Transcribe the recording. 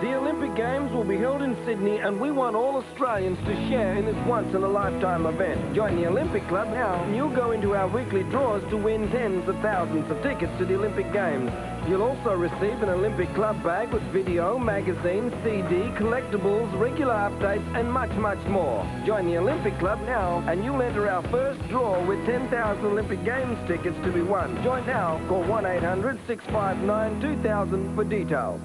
The Olympic Games will be held in Sydney and we want all Australians to share in this once-in-a-lifetime event. Join the Olympic Club now and you'll go into our weekly draws to win tens of thousands of tickets to the Olympic Games. You'll also receive an Olympic Club bag with video, magazine, CD, collectibles, regular updates and much, much more. Join the Olympic Club now and you'll enter our first draw with 10,000 Olympic Games tickets to be won. Join now. Call 1-800-659-2000 for details.